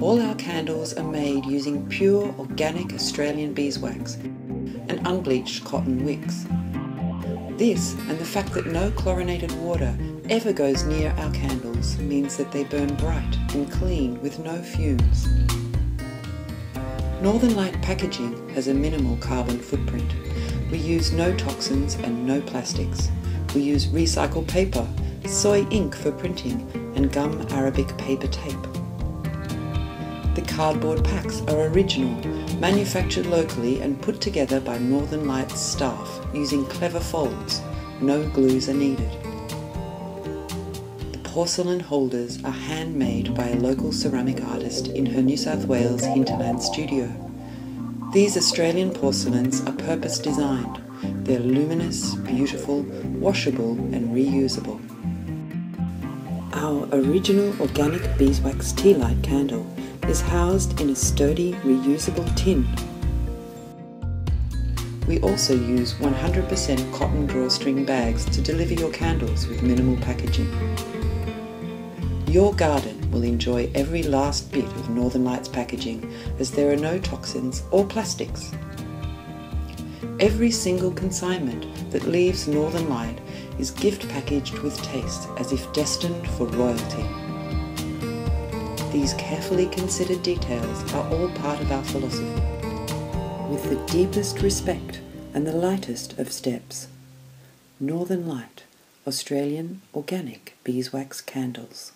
All our candles are made using pure organic Australian beeswax and unbleached cotton wicks. This and the fact that no chlorinated water ever goes near our candles means that they burn bright and clean with no fumes. Northern Light packaging has a minimal carbon footprint. We use no toxins and no plastics. We use recycled paper, soy ink for printing, and gum arabic paper tape. The cardboard packs are original, manufactured locally and put together by Northern Lights staff using clever folds. No glues are needed. The porcelain holders are handmade by a local ceramic artist in her New South Wales hinterland studio. These Australian porcelains are purpose designed. They're luminous, beautiful, washable and reusable. Our original organic beeswax tea light candle is housed in a sturdy, reusable tin. We also use 100% cotton drawstring bags to deliver your candles with minimal packaging. Your garden will enjoy every last bit of Northern Lights packaging as there are no toxins or plastics. Every single consignment that leaves Northern Light is gift packaged with taste as if destined for royalty. These carefully considered details are all part of our philosophy. With the deepest respect and the lightest of steps. Northern Light, Australian Organic Beeswax Candles.